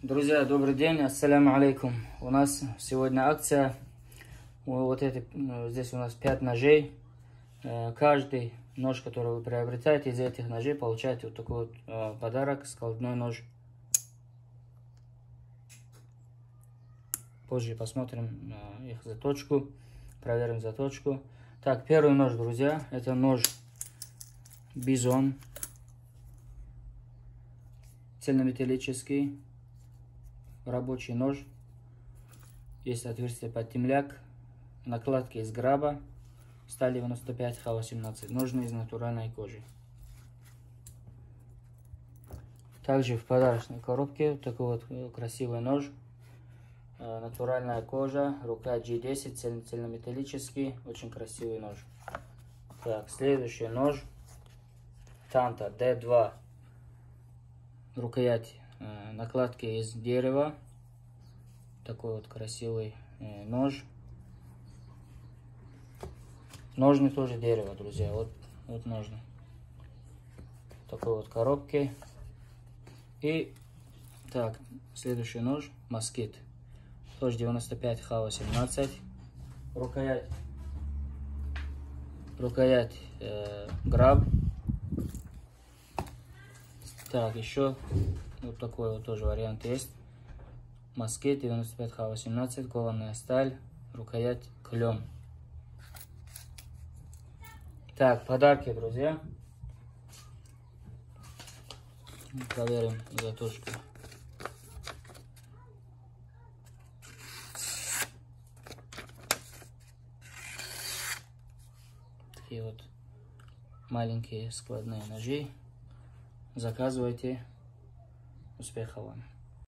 Друзья, добрый день, ассаляму алейкум. У нас сегодня акция. Вот это, здесь у нас 5 ножей. Э, каждый нож, который вы приобретаете из этих ножей, получаете вот такой вот э, подарок, складной нож. Позже посмотрим э, их заточку, проверим заточку. Так, первый нож, друзья, это нож Бизон. Цельнометаллический рабочий нож. Есть отверстие под темляк. Накладки из граба. Сталь 95 Х18. Ножны из натуральной кожи. Также в подарочной коробке вот такой вот э, красивый нож. Э, натуральная кожа, рука G10, цельнометаллический, очень красивый нож. Так, следующий нож. Танта D2. Рукоять накладки из дерева. Такой вот красивый э, нож. Ножны тоже дерево, друзья. Вот, вот ножны. Такой вот коробки. И так, следующий нож. Москит. Тоже 95 Х18. Рукоять. Рукоять э, граб. Так, еще вот такой вот тоже вариант есть. Москит 95Х18, кованая сталь, рукоять клем. Так, подарки, друзья. Проверим заточку. Такие вот маленькие складные ножи. Заказывайте Успехов вам!